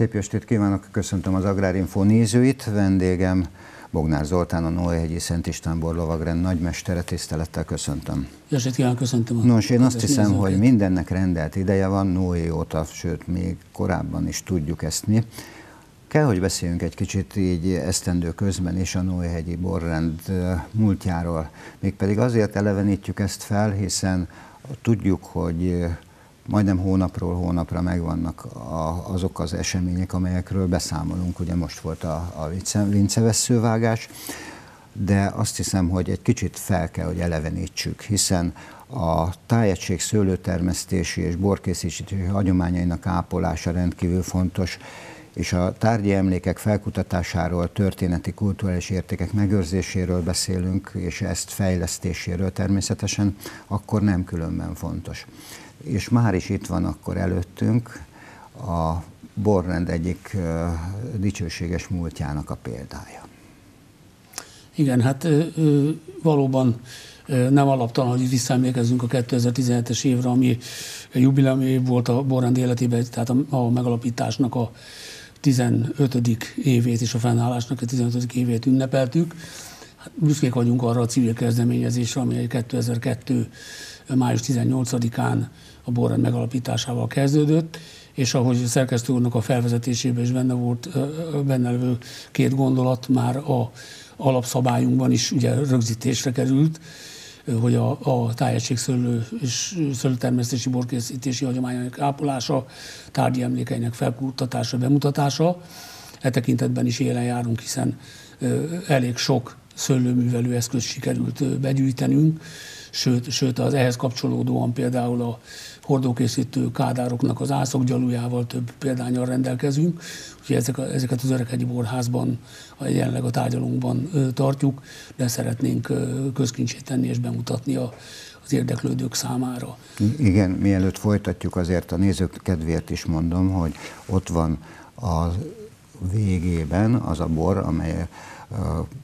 Szép estét kívánok, köszöntöm az Agrárinfo nézőit, vendégem Bognár Zoltán, a Noé-hegyi Szent István borlovagrend nagymestere, tisztelettel köszöntöm. Jó estét kívánok, köszöntöm. Nos, én azt hiszem, hogy mindennek rendelt ideje van, Noé óta, sőt, még korábban is tudjuk ezt mi. Kell, hogy beszéljünk egy kicsit így esztendő közben is a Noé-hegyi borrend múltjáról. Mégpedig azért elevenítjük ezt fel, hiszen tudjuk, hogy majdnem hónapról hónapra megvannak a, azok az események, amelyekről beszámolunk. Ugye most volt a, a vinceveszővágás, de azt hiszem, hogy egy kicsit fel kell, hogy elevenítsük, hiszen a tájegység szőlőtermesztési és borkészítési hagyományainak ápolása rendkívül fontos, és a tárgyi emlékek felkutatásáról, történeti, kulturális értékek megőrzéséről beszélünk, és ezt fejlesztéséről természetesen, akkor nem különben fontos és már is itt van akkor előttünk a borrend egyik dicsőséges múltjának a példája. Igen, hát valóban nem alaptalan, hogy visszaemlékezzünk a 2017-es évre, ami jubileumi év volt a borrend életében, tehát a, a megalapításnak a 15. évét és a fennállásnak a 15. évét ünnepeltük. Hát büszkék vagyunk arra a civil kezdeményezésre, ami 2002. május 18-án a borrend megalapításával kezdődött, és ahogy a szerkesztő úrnak a felvezetésében is benne volt, benne levő két gondolat már a alapszabályunkban is ugye rögzítésre került, hogy a, a szőlő és szőlőtermesztési borkészítési hagyományok ápolása, tárgyi emlékeinek felkutatása, bemutatása. E tekintetben is élen járunk, hiszen elég sok szőlőművelő eszköz sikerült begyűjtenünk, sőt, sőt az ehhez kapcsolódóan például a hordókészítő kádároknak az ászokgyalujával több példányal rendelkezünk, úgyhogy ezek a, ezeket az Öreghegyi Borházban, a jelenleg a tárgyalunkban tartjuk, de szeretnénk közkincsét tenni és bemutatni a, az érdeklődők számára. Igen, mielőtt folytatjuk, azért a nézők kedvéért is mondom, hogy ott van a végében az a bor, amely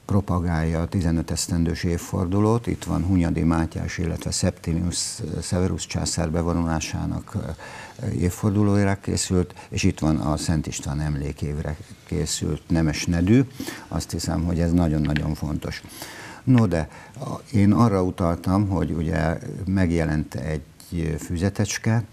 propagálja a 15 esztendős évfordulót. Itt van Hunyadi Mátyás, illetve Septimius Severus császár bevonulásának évfordulójára készült, és itt van a Szent István emlékévre készült Nemes Nedű. Azt hiszem, hogy ez nagyon-nagyon fontos. No de én arra utaltam, hogy ugye megjelent egy füzetecske,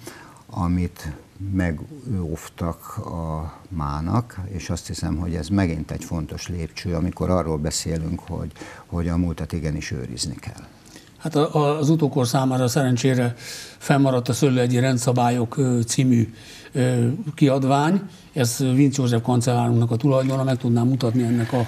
amit megóvtak a mának, és azt hiszem, hogy ez megint egy fontos lépcső, amikor arról beszélünk, hogy, hogy a múltat igenis őrizni kell. Hát az utókor számára szerencsére fennmaradt a Szőlőegyi Rendszabályok című kiadvány. Ez Vinc József kancellárunknak a tulajdona, meg tudnám mutatni ennek a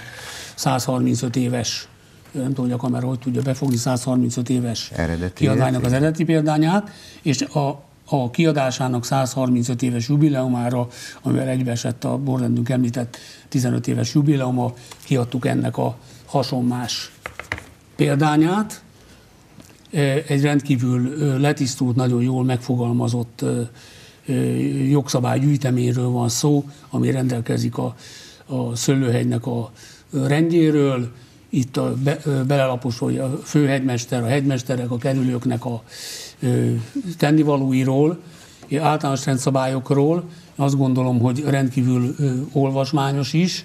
135 éves nem tudom, hogy a kamera hogy tudja befogni 135 éves eredeti kiadványnak az eredeti példányát, és a, a kiadásának 135 éves jubileumára, amivel egybeesett a borrendünk említett 15 éves jubileuma, kiadtuk ennek a hasonmás példányát. Egy rendkívül letisztult, nagyon jól megfogalmazott jogszabálygyűjteményről van szó, ami rendelkezik a, a szőlőhegynek a rendjéről, itt a be, belelapos, a főhegymester, a hegymesterek, a kerülőknek a tennivalóiról, általános rendszabályokról, azt gondolom, hogy rendkívül olvasmányos is,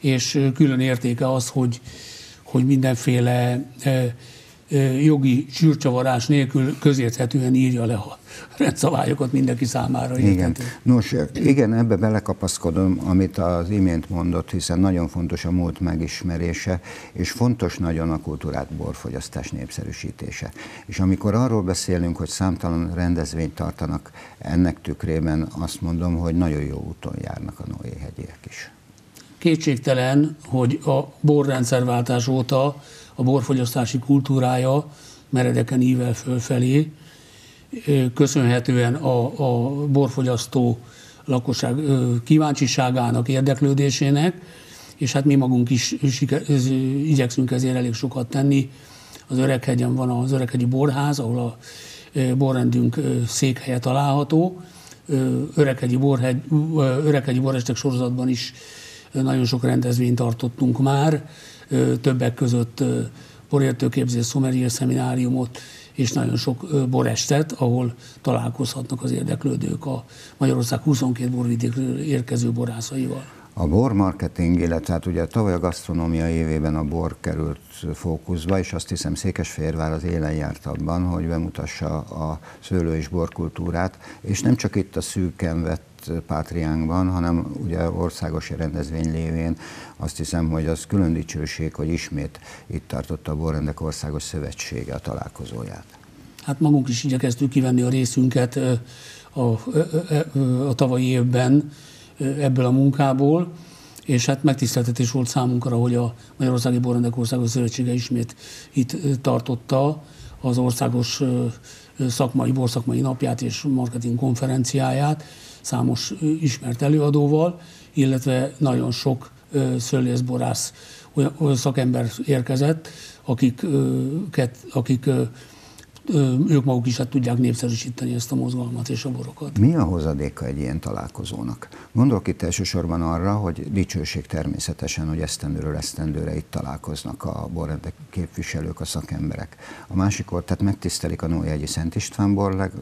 és külön értéke az, hogy, hogy mindenféle jogi sűrcsavarás nélkül közérthetően írja le a rendszabályokat mindenki számára. Igen. Nos, igen, ebbe belekapaszkodom, amit az imént mondott, hiszen nagyon fontos a múlt megismerése, és fontos nagyon a kultúrát borfogyasztás népszerűsítése. És amikor arról beszélünk, hogy számtalan rendezvényt tartanak ennek tükrében, azt mondom, hogy nagyon jó úton járnak a Noé hegyiek is. Kétségtelen, hogy a borrendszerváltás óta a borfogyasztási kultúrája meredeken ível fölfelé, köszönhetően a, a borfogyasztó lakosság kíváncsiságának, érdeklődésének, és hát mi magunk is igyekszünk ezért elég sokat tenni. Az Öreghegyen van az Öreghegyi Borház, ahol a borrendünk székhelye található. Öreghegyi, Borhegy, Öreghegyi Borestek sorozatban is nagyon sok rendezvényt tartottunk már, többek között borértőképzés, szomerier szemináriumot, és nagyon sok borestet, ahol találkozhatnak az érdeklődők a Magyarország 22 borvidékről érkező borászaival. A bor marketing, illetve hát ugye tavaly a gasztronómia évében a bor került fókuszba, és azt hiszem Székesfehérvár az élen járt abban, hogy bemutassa a szőlő és borkultúrát, és nem csak itt a szűken vett pátriánkban, hanem ugye országos rendezvény lévén azt hiszem, hogy az külön dicsőség, hogy ismét itt tartotta a Borrendek Országos Szövetsége a találkozóját. Hát magunk is igyekeztük kivenni a részünket a, a, a, a tavalyi évben, ebből a munkából, és hát megtiszteltetés volt számunkra, hogy a Magyarországi Borrendek Országos Szövetsége ismét itt tartotta az országos szakmai, borszakmai napját és marketing konferenciáját számos ismert előadóval, illetve nagyon sok szőlészborász olyan szakember érkezett, akik, akik ők maguk is hát tudják népszerűsíteni ezt a mozgalmat és a borokat. Mi a hozadéka egy ilyen találkozónak? Gondolok itt elsősorban arra, hogy dicsőség természetesen, hogy esztendőről esztendőre itt találkoznak a borrendek képviselők, a szakemberek. A másik old, tehát megtisztelik a Nójegyi Szent István borleg,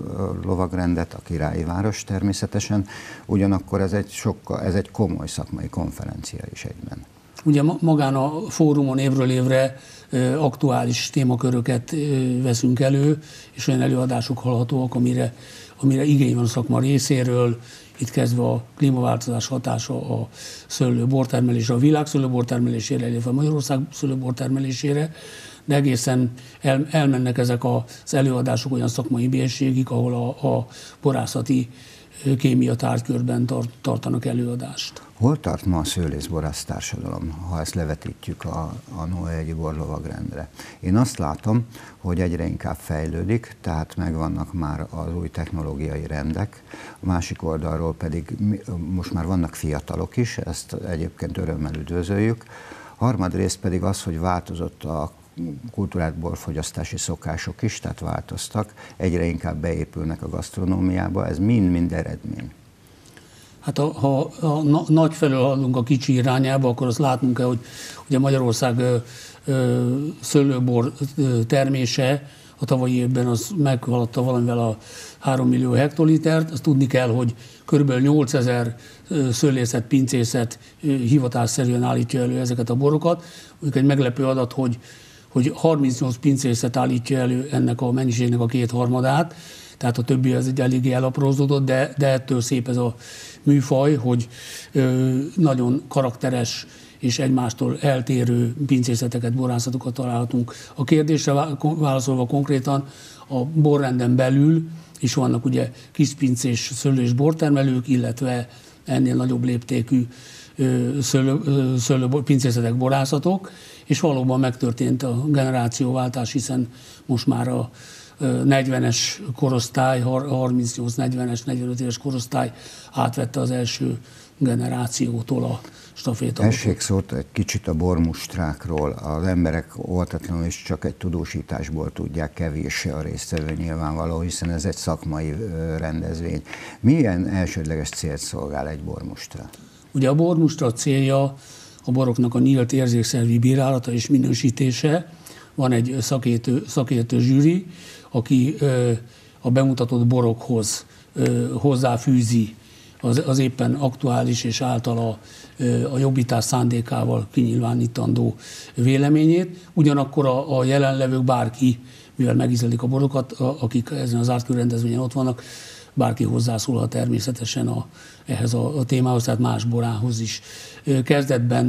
lovagrendet, a királyi város természetesen, ugyanakkor ez egy, sokkal, ez egy komoly szakmai konferencia is egyben. Ugye magán a fórumon évről évre aktuális témaköröket veszünk elő, és olyan előadások hallhatóak, amire, amire igény van a szakma részéről, itt kezdve a klímaváltozás hatása a szőlőbortermelésre, a világ szőlőbortermelésére, illetve a Magyarország szőlőbortermelésére, de egészen el, elmennek ezek az előadások olyan szakmai bérségig, ahol a, a borászati kémia tárgykörben tart, tartanak előadást. Hol tart ma a szőlészborász társadalom, ha ezt levetítjük a, a Noé borlovagrendre? Én azt látom, hogy egyre inkább fejlődik, tehát megvannak már az új technológiai rendek, a másik oldalról pedig most már vannak fiatalok is, ezt egyébként örömmel üdvözöljük, harmadrészt pedig az, hogy változott a kultúrát borfogyasztási szokások is, tehát változtak, egyre inkább beépülnek a gasztronómiába, ez mind-mind eredmény. Hát ha, ha, ha nagy felől haladunk a kicsi irányába, akkor azt látnunk kell, hogy ugye Magyarország ö, ö, szőlőbor termése a tavalyi évben az meghaladta valamivel a 3 millió hektolitert. Azt tudni kell, hogy kb. 8000 szőlészet, pincészet hivatásszerűen állítja elő ezeket a borokat. Mondjuk egy meglepő adat, hogy hogy 38 pincészet állítja elő ennek a mennyiségnek a kétharmadát, tehát a többi az egy eléggé elaprózódott, de, de ettől szép ez a műfaj, hogy ö, nagyon karakteres és egymástól eltérő pincészeteket, borászatokat találhatunk. A kérdésre válaszolva konkrétan a borrenden belül is vannak ugye kispincés szőlő és bortermelők, illetve ennél nagyobb léptékű szőlő, szőlő, pincészetek, borászatok, és valóban megtörtént a generációváltás, hiszen most már a 40-es korosztály, 38-40-es, 45 éves korosztály átvette az első generációtól a staféta. Essék szót egy kicsit a bormustrákról. Az emberek oltatlanul is csak egy tudósításból tudják kevés a résztvevő nyilvánvaló, hiszen ez egy szakmai rendezvény. Milyen elsődleges célt szolgál egy bormustra? Ugye a bormustra célja a boroknak a nyílt érzékszervi bírálata és minősítése. Van egy szakértő, szakértő zsűri, aki a bemutatott borokhoz hozzáfűzi az, az éppen aktuális és általa a jobbítás szándékával kinyilvánítandó véleményét. Ugyanakkor a, a jelenlevők bárki, mivel megízlelik a borokat, akik ezen az átkörű rendezvényen ott vannak, bárki hozzászólhat természetesen a, ehhez a, a témához, tehát más borához is. Kezdetben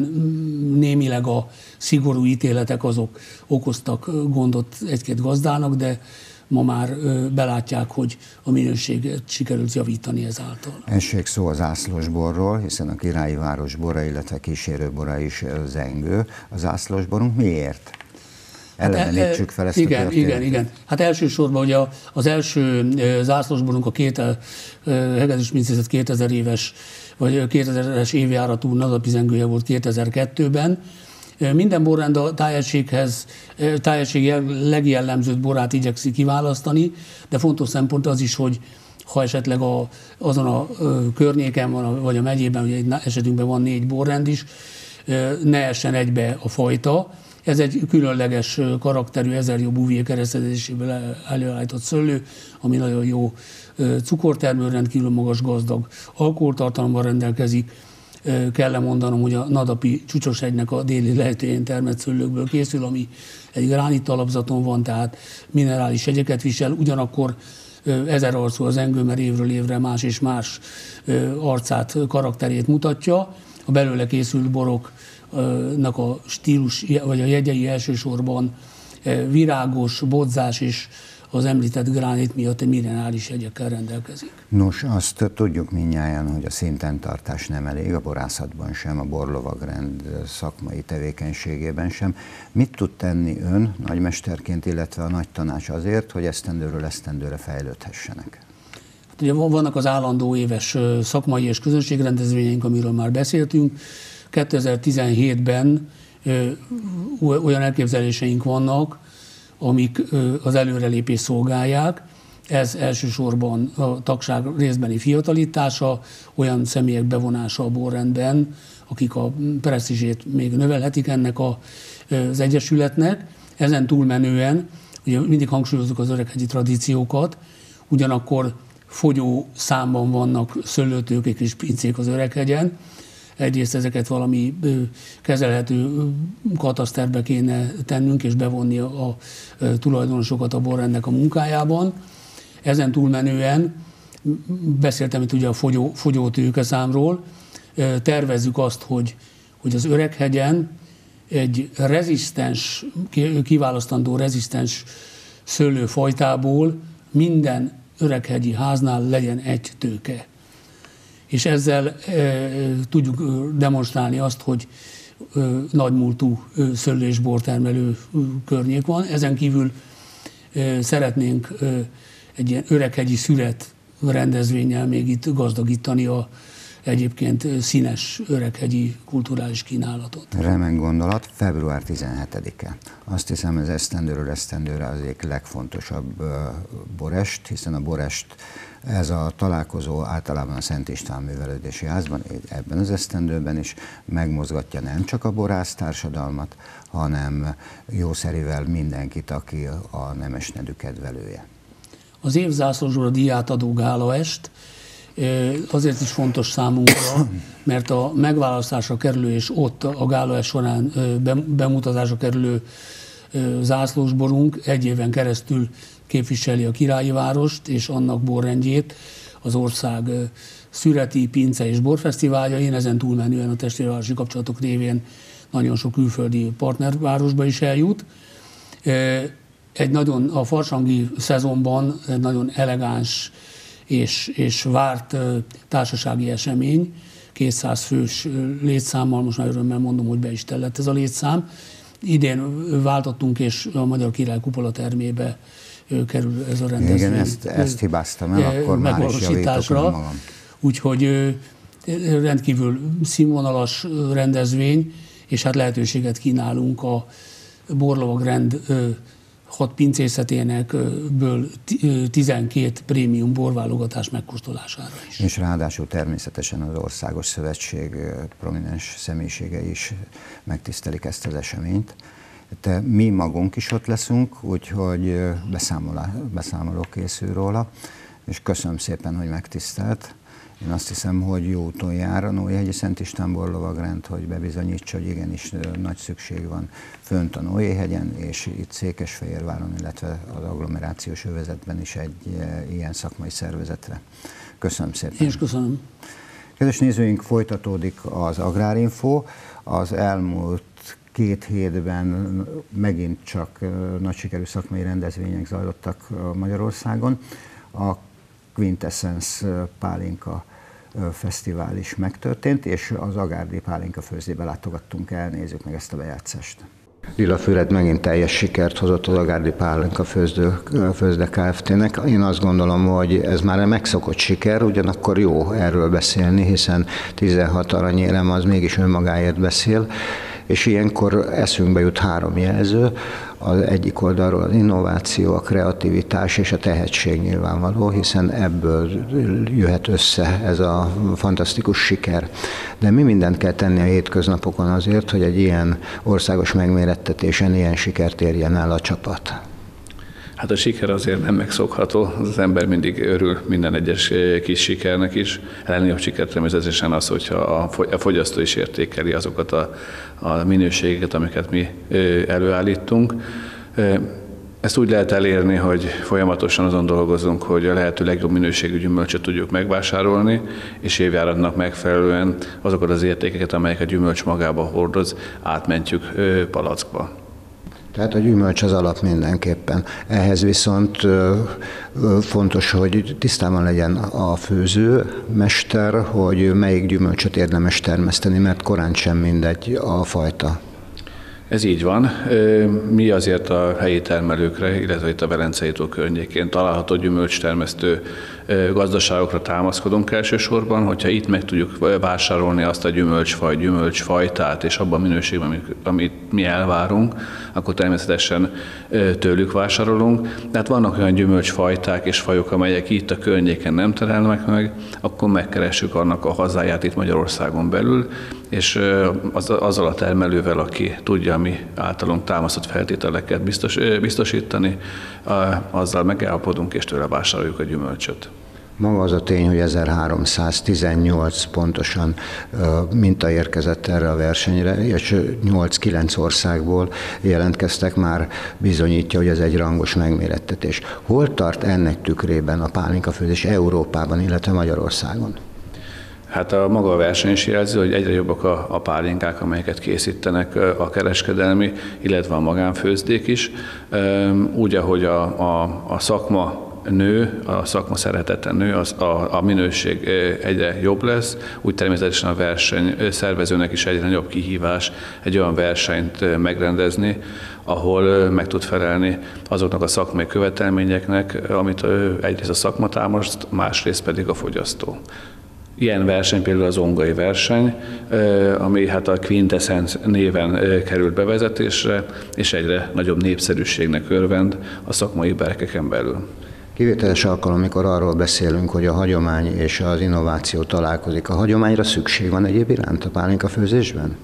némileg a szigorú ítéletek azok okoztak gondot egy-két gazdának, de ma már belátják, hogy a minőséget sikerült javítani ezáltal. Essék szó az ászlósborról, hiszen a királyi város bora, illetve kísérőbora is zengő. Az ászlósborunk miért? Elevenítsük fel ezt igen, a Igen, igen. Hát elsősorban ugye az első zászlósborunk a két, Hegedűs Mincészet 2000 éves, vagy 2000-es évjáratú nazapizengője volt 2002-ben, minden borrend a tájegységhez, tájegység legjellemzőbb borát igyekszik kiválasztani, de fontos szempont az is, hogy ha esetleg a, azon a környéken van, vagy a megyében, ugye egy esetünkben van négy borrend is, ne essen egybe a fajta, Ez egy különleges karakterű ezerjó búvé keresztezéséből előállított szőlő, ami nagyon jó cukortermő, rendkívül magas gazdag alkoholtartalommal rendelkezik. Kell mondanom, hogy a Nadapi egynek a déli lehetőjén termett szőlőkből készül, ami egy gránit alapzaton van, tehát minerális egyeket visel, ugyanakkor ezer arcú az engő, mert évről évre más és más arcát, karakterét mutatja. A belőle készült boroknak a stílus, vagy a jegyei elsősorban virágos, bodzás és az említett gránit miatt egy minerális jegyekkel rendelkezik. Nos, azt tudjuk minnyáján, hogy a szintentartás nem elég, a borászatban sem, a borlovagrend szakmai tevékenységében sem. Mit tud tenni ön nagymesterként, illetve a nagy tanács azért, hogy esztendőről esztendőre fejlődhessenek? Hát ugye vannak az állandó éves szakmai és közönségrendezvényeink, amiről már beszéltünk. 2017-ben olyan elképzeléseink vannak, amik az előrelépés szolgálják. Ez elsősorban a tagság részbeni fiatalítása, olyan személyek bevonása a borrendben, akik a presztízsét még növelhetik ennek a, az egyesületnek. Ezen túlmenően, ugye mindig hangsúlyozunk az öreghegyi tradíciókat, ugyanakkor fogyó számban vannak szőlőtőkék és pincék az öreghegyen, egyrészt ezeket valami kezelhető kataszterbe kéne tennünk, és bevonni a, tulajdonosokat a borrendnek a munkájában. Ezen túlmenően beszéltem itt ugye a fogyó, fogyótőke számról, tervezzük azt, hogy, hogy az Öreghegyen egy rezisztens, kiválasztandó rezisztens szőlőfajtából minden öreghegyi háznál legyen egy tőke és ezzel e, tudjuk demonstrálni azt, hogy e, nagymúltú e, szőlő és bortermelő környék van. Ezen kívül e, szeretnénk e, egy ilyen öreghegyi szület rendezvényel még itt gazdagítani a egyébként színes öreghegyi kulturális kínálatot. Remek gondolat, február 17-e. Azt hiszem, ez esztendőről esztendőre az egyik legfontosabb borest, hiszen a borest ez a találkozó általában a Szent István Művelődési Házban, ebben az esztendőben is megmozgatja nem csak a borász társadalmat, hanem jószerivel mindenkit, aki a nemesnedű kedvelője. Az évzászlósról a diát adó gálaest azért is fontos számunkra, mert a megválasztásra kerülő és ott a gálaest során bemutatásra kerülő zászlósborunk egy éven keresztül képviseli a királyi várost és annak borrendjét, az ország szüreti, pince és borfesztiváljain, ezen túlmenően a testvérvárosi kapcsolatok révén nagyon sok külföldi partnervárosba is eljut. Egy nagyon, a farsangi szezonban egy nagyon elegáns és, és várt társasági esemény, 200 fős létszámmal, most már örömmel mondom, hogy be is tellett ez a létszám. Idén váltottunk, és a Magyar Király Kupola termébe kerül ez a rendezvény. Igen, ezt, ezt hibáztam el, akkor már is magam. Úgyhogy rendkívül színvonalas rendezvény, és hát lehetőséget kínálunk a Borlovag rend hat pincészeténekből 12 prémium borválogatás megkóstolására is. És ráadásul természetesen az Országos Szövetség prominens személyisége is megtisztelik ezt az eseményt. De mi magunk is ott leszünk, úgyhogy beszámoló készül róla, és köszönöm szépen, hogy megtisztelt. Én azt hiszem, hogy jó úton jár a Nójhegyi Szent István lovagrend, hogy bebizonyítsa, hogy igenis nagy szükség van fönt a Nójhegyen, és itt Székesfehérváron, illetve az agglomerációs övezetben is egy ilyen szakmai szervezetre. Köszönöm szépen. Én is köszönöm. Kedves nézőink, folytatódik az Agrárinfo. Az elmúlt két hétben megint csak nagy sikerű szakmai rendezvények zajlottak Magyarországon. A Quintessence Pálinka fesztivál is megtörtént, és az Agárdi Pálinka főzébe látogattunk el, nézzük meg ezt a bejátszást. Lila Füred megint teljes sikert hozott az Agárdi Pálinka főzdő, főzde Kft-nek. Én azt gondolom, hogy ez már egy megszokott siker, ugyanakkor jó erről beszélni, hiszen 16 aranyérem az mégis önmagáért beszél, és ilyenkor eszünkbe jut három jelző. Az egyik oldalról az innováció, a kreativitás és a tehetség nyilvánvaló, hiszen ebből jöhet össze ez a fantasztikus siker. De mi mindent kell tenni a hétköznapokon azért, hogy egy ilyen országos megmérettetésen ilyen sikert érjen el a csapat? Hát a siker azért nem megszokható, az ember mindig örül minden egyes eh, kis sikernek is. A legnagyobb siker természetesen az, hogyha a fogyasztó is értékeli azokat a, a minőségeket, amiket mi eh, előállítunk. Eh, ezt úgy lehet elérni, hogy folyamatosan azon dolgozunk, hogy a lehető legjobb minőségű gyümölcsöt tudjuk megvásárolni, és évjáratnak megfelelően azokat az értékeket, amelyek a gyümölcs magába hordoz, átmentjük palackba. Tehát a gyümölcs az alap mindenképpen. Ehhez viszont fontos, hogy tisztában legyen a főző, mester, hogy melyik gyümölcsöt érdemes termeszteni, mert korán sem mindegy a fajta. Ez így van. Mi azért a helyi termelőkre, illetve itt a Velencei tó környékén található gyümölcstermesztő gazdaságokra támaszkodunk elsősorban, hogyha itt meg tudjuk vásárolni azt a gyümölcsfaj, gyümölcsfajtát, és abban a minőségben, amit, mi elvárunk, akkor természetesen tőlük vásárolunk. De hát vannak olyan gyümölcsfajták és fajok, amelyek itt a környéken nem terelnek meg, akkor megkeressük annak a hazáját itt Magyarországon belül, és az, azzal a termelővel, aki tudja mi általunk támasztott feltételeket biztos, biztosítani, azzal megállapodunk és tőle vásároljuk a gyümölcsöt. Maga az a tény, hogy 1318 pontosan minta érkezett erre a versenyre, és 8-9 országból jelentkeztek, már bizonyítja, hogy ez egy rangos megmérettetés. Hol tart ennek tükrében a pálinkafőzés Európában, illetve Magyarországon? Hát a maga a verseny is jelzi, hogy egyre jobbak a, a pálinkák, amelyeket készítenek a kereskedelmi, illetve a magánfőzdék is. Úgy, ahogy a, a, a szakma nő, a szakma szeretete nő, az, a, a minőség egyre jobb lesz, úgy természetesen a verseny szervezőnek is egyre nagyobb kihívás egy olyan versenyt megrendezni, ahol meg tud felelni azoknak a szakmai követelményeknek, amit egyrészt a szakma támaszt, másrészt pedig a fogyasztó. Ilyen verseny például az ongai verseny, ami hát a Quintessence néven került bevezetésre, és egyre nagyobb népszerűségnek örvend a szakmai berkeken belül. Kivételes alkalom, amikor arról beszélünk, hogy a hagyomány és az innováció találkozik. A hagyományra szükség van egyéb iránt a pálinka főzésben?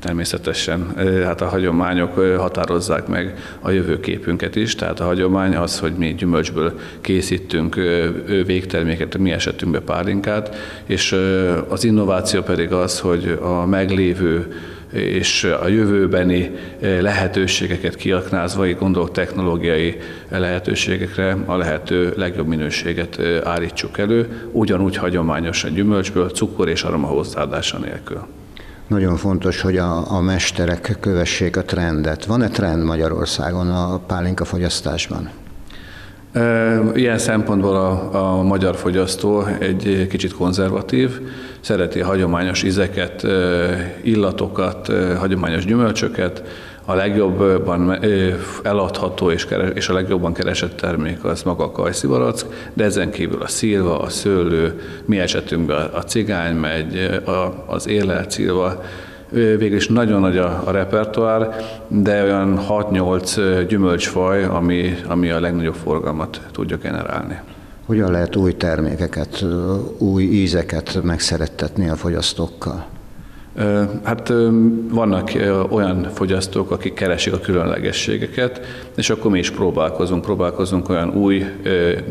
Természetesen, hát a hagyományok határozzák meg a jövőképünket is, tehát a hagyomány az, hogy mi gyümölcsből készítünk végterméket, mi esetünkben pálinkát, és az innováció pedig az, hogy a meglévő és a jövőbeni lehetőségeket kiaknázva, így gondolok technológiai lehetőségekre, a lehető legjobb minőséget állítsuk elő, ugyanúgy hagyományosan gyümölcsből, cukor és aroma hozzáadása nélkül. Nagyon fontos, hogy a, a mesterek kövessék a trendet. Van-e trend Magyarországon a pálinka fogyasztásban? Ilyen szempontból a, a magyar fogyasztó egy kicsit konzervatív, szereti a hagyományos ízeket, illatokat, hagyományos gyümölcsöket, a legjobban eladható és, keres, és a legjobban keresett termék az maga a kajszivarack, de ezen kívül a szilva, a szőlő, mi esetünkben a cigány megy, az élelt szilva, végül is nagyon nagy a, a repertoár, de olyan 6-8 gyümölcsfaj, ami, ami a legnagyobb forgalmat tudja generálni. Hogyan lehet új termékeket, új ízeket megszerettetni a fogyasztókkal? Hát vannak olyan fogyasztók, akik keresik a különlegességeket, és akkor mi is próbálkozunk, próbálkozunk olyan új,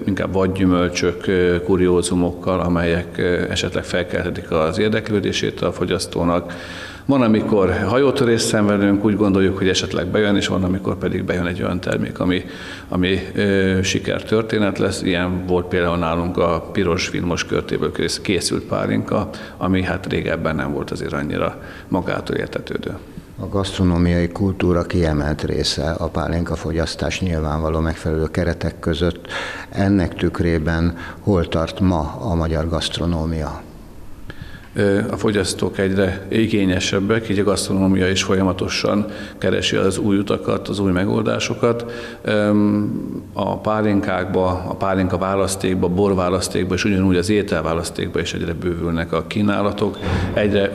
inkább vadgyümölcsök, kuriózumokkal, amelyek esetleg felkelthetik az érdeklődését a fogyasztónak, van, amikor hajótörést szenvedünk, úgy gondoljuk, hogy esetleg bejön, és van, amikor pedig bejön egy olyan termék, ami, ami ö, sikertörténet lesz. Ilyen volt például nálunk a piros filmos körtéből készült pálinka, ami hát régebben nem volt azért annyira magától értetődő. A gasztronómiai kultúra kiemelt része a pálinka fogyasztás nyilvánvaló megfelelő keretek között. Ennek tükrében hol tart ma a magyar gasztronómia? A fogyasztók egyre igényesebbek, így a gasztronómia is folyamatosan keresi az új utakat, az új megoldásokat. A pálinkákba, a pálinka választékba, borválasztékba, és ugyanúgy az ételválasztékba is egyre bővülnek a kínálatok, egyre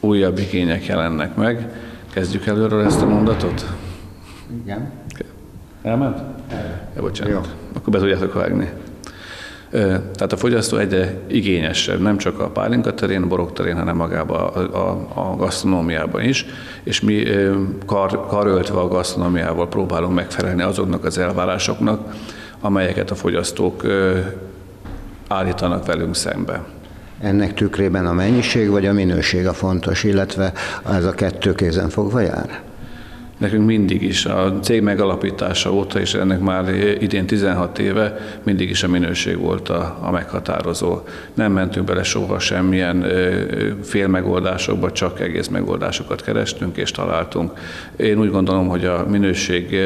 újabb igények jelennek meg. Kezdjük előről ezt a mondatot? Igen. Elment? Ja, bocsánat. Jó. Akkor be tudjátok vágni. Tehát a fogyasztó egyre igényesebb, nem csak a pálinka terén, a borok terén, hanem magában a, a, a gasztronómiában is, és mi kar, karöltve a gasztronómiával próbálunk megfelelni azoknak az elvárásoknak, amelyeket a fogyasztók állítanak velünk szembe. Ennek tükrében a mennyiség vagy a minőség a fontos, illetve ez a kettő kézen fogva jár? Nekünk mindig is, a cég megalapítása óta, és ennek már idén 16 éve, mindig is a minőség volt a, a meghatározó. Nem mentünk bele soha semmilyen fél megoldásokba, csak egész megoldásokat kerestünk és találtunk. Én úgy gondolom, hogy a minőség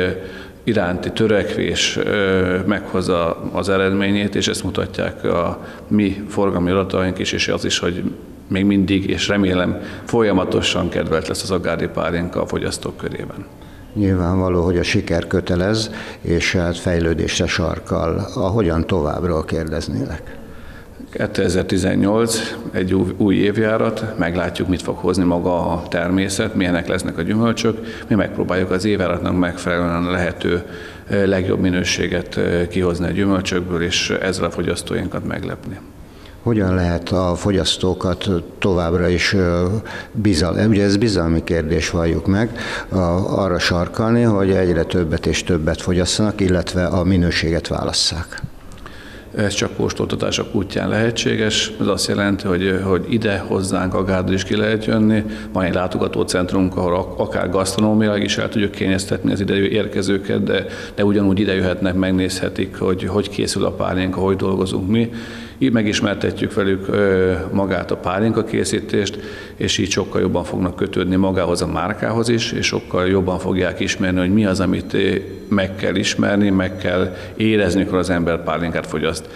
iránti törekvés meghozza az eredményét, és ezt mutatják a mi forgalmi adataink is, és az is, hogy még mindig, és remélem folyamatosan kedvelt lesz az agári pálinka a fogyasztók körében. Nyilvánvaló, hogy a siker kötelez, és hát fejlődésre sarkal. A hogyan továbbról kérdeznélek? 2018 egy új, új évjárat, meglátjuk, mit fog hozni maga a természet, milyenek lesznek a gyümölcsök. Mi megpróbáljuk az évjáratnak megfelelően a lehető legjobb minőséget kihozni a gyümölcsökből, és ezzel a fogyasztóinkat meglepni hogyan lehet a fogyasztókat továbbra is bizalmi, ugye ez bizalmi kérdés valljuk meg, arra sarkalni, hogy egyre többet és többet fogyasszanak, illetve a minőséget válasszák. Ez csak postoltatások útján lehetséges. Ez azt jelenti, hogy, hogy ide hozzánk a gárdra is ki lehet jönni. Van egy látogatócentrumunk, ahol akár gasztronómiailag is el tudjuk kényeztetni az ide érkezőket, de, de ugyanúgy ide jöhetnek, megnézhetik, hogy hogy készül a pálinka, hogy dolgozunk mi így megismertetjük velük magát a pálinka készítést, és így sokkal jobban fognak kötődni magához a márkához is, és sokkal jobban fogják ismerni, hogy mi az, amit meg kell ismerni, meg kell érezni, amikor az ember pálinkát fogyaszt.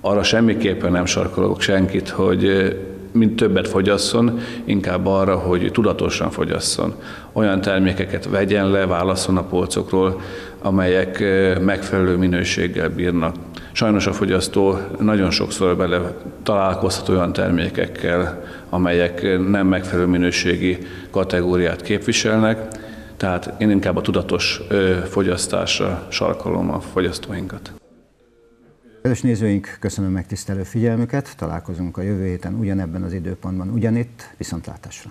Arra semmiképpen nem sarkolok senkit, hogy mint többet fogyasszon, inkább arra, hogy tudatosan fogyasszon. Olyan termékeket vegyen le, válasszon a polcokról, amelyek megfelelő minőséggel bírnak. Sajnos a fogyasztó nagyon sokszor bele találkozhat olyan termékekkel, amelyek nem megfelelő minőségi kategóriát képviselnek, tehát én inkább a tudatos fogyasztásra sarkalom a fogyasztóinkat. Kedves nézőink, köszönöm megtisztelő figyelmüket, találkozunk a jövő héten ugyanebben az időpontban, ugyanitt, viszontlátásra.